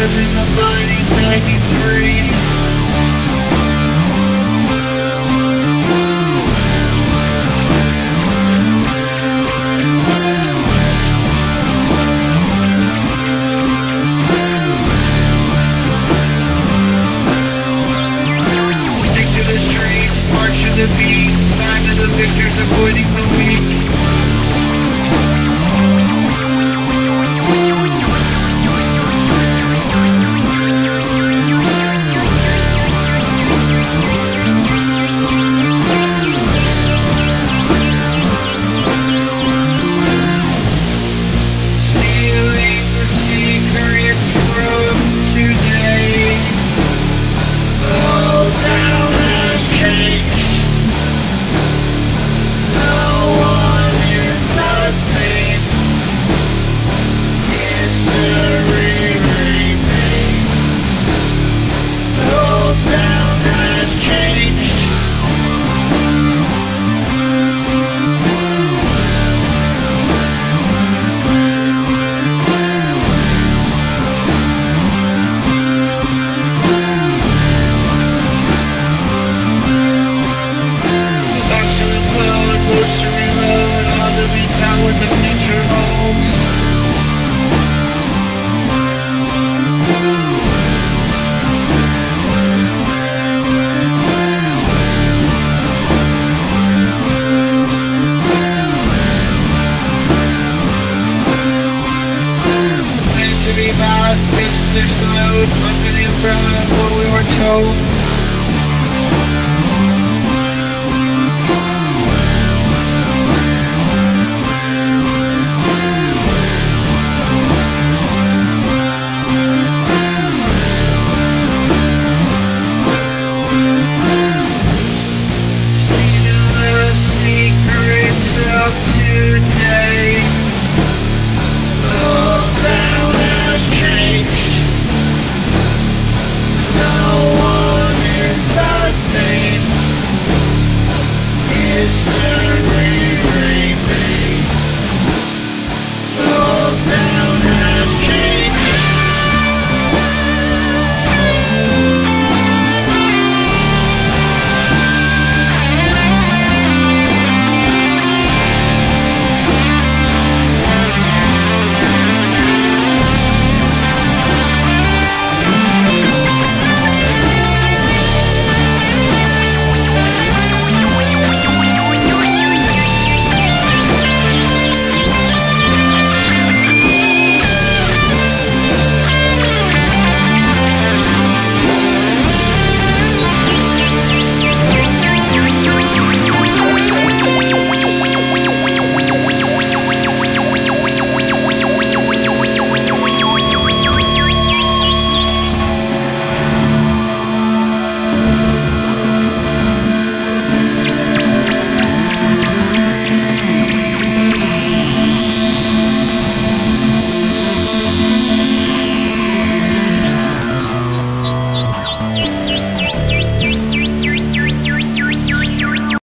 every number what we were told. It's